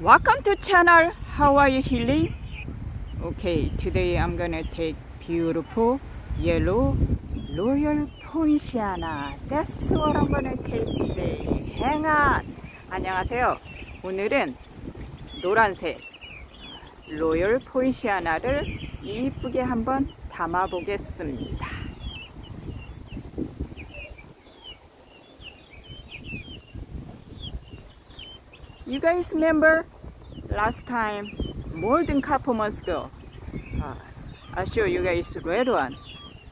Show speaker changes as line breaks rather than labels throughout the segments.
Welcome to channel. You healing? Okay, today I'm gonna take beautiful yellow royal poinciana. That's what I'm gonna take today. Hang on. 안녕하세요. 오늘은 노란색 로열 포인시아나를 이쁘게 한번 담아 보겠습니다. You guys remember last time than couple months ago uh, I show you guys red one.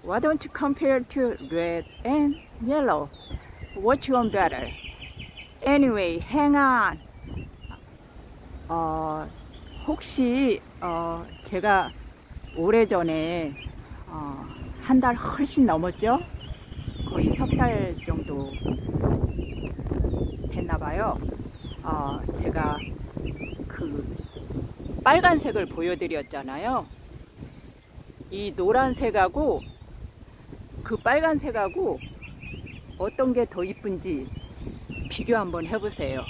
Why don't you compare to red and yellow? Which one better? Anyway, hang on. 어, 혹시 어, 제가 오래전에 어, 한 달 훨씬 넘었죠? 거의 석 달 정도 됐나 봐요. 어, 제가 그 빨간색을 보여드렸잖아요. 이 노란색하고 그 빨간색하고 어떤 게 더 이쁜지 비교 한번 해보세요.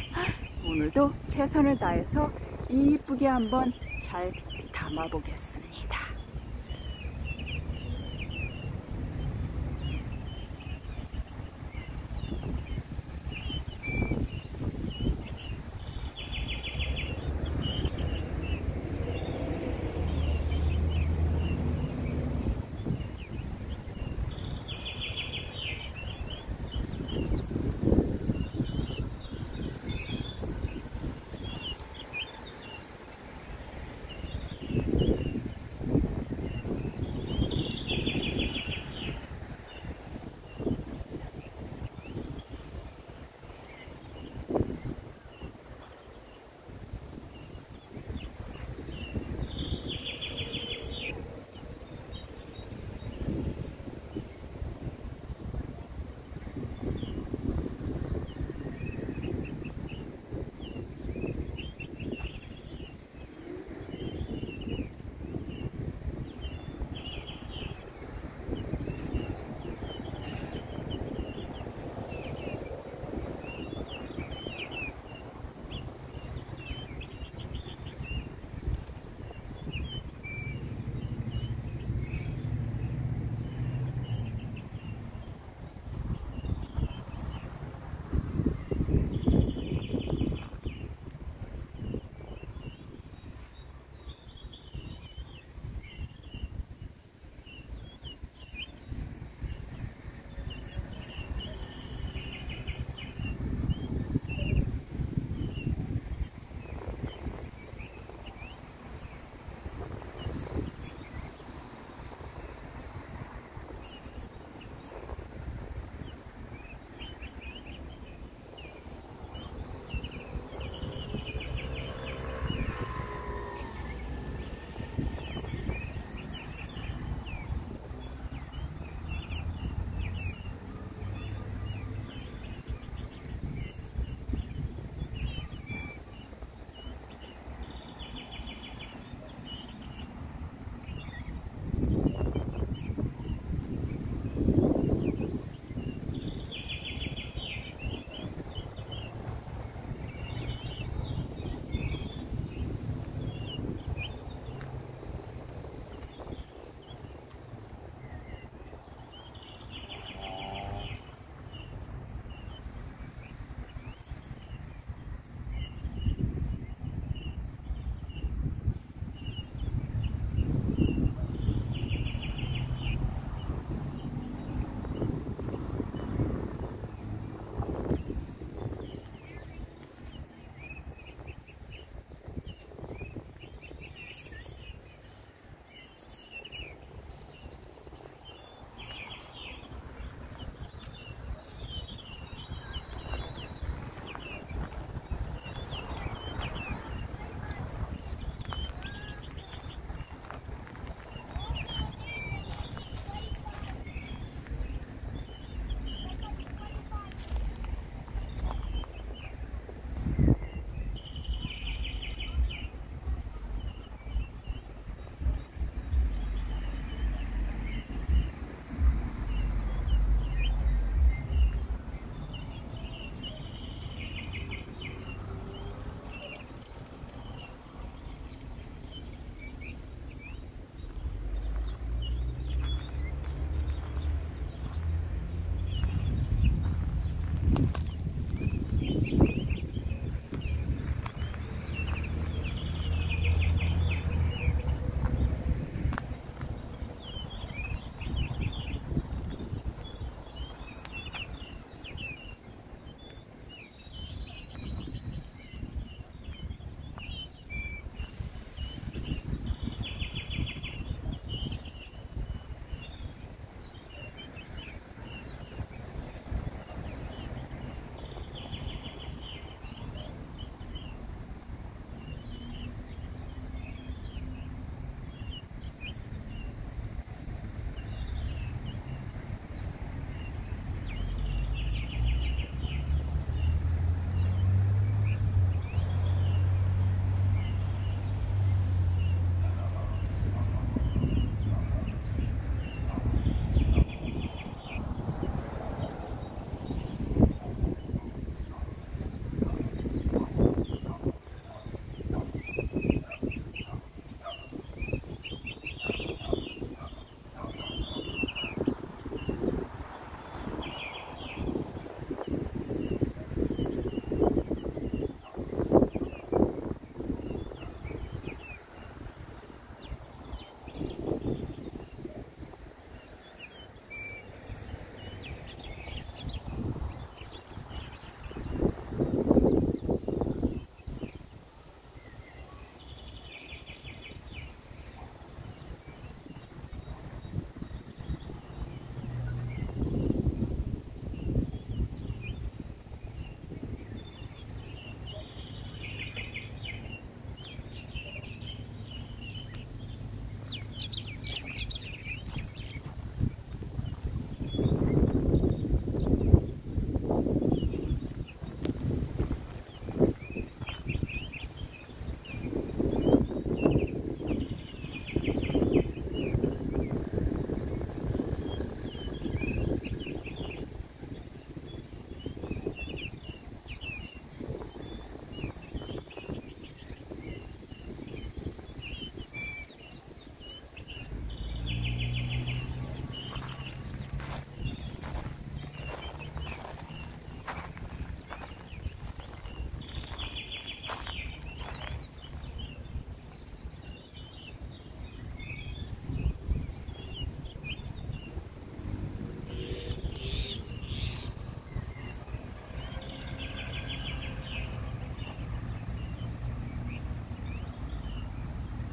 오늘도 최선을 다해서 이쁘게 한번 잘 담아 보겠습니다.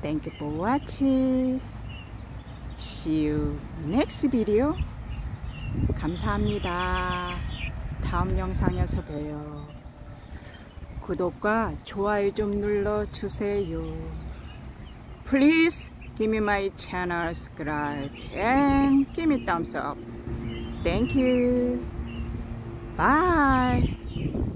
Thank you for watching. See you next video. 감사합니다. 다음 영상에서 봬요. 구독과 좋아요 좀 눌러주세요. Please give me my channel subscribe and give me thumbs up. Thank you. Bye.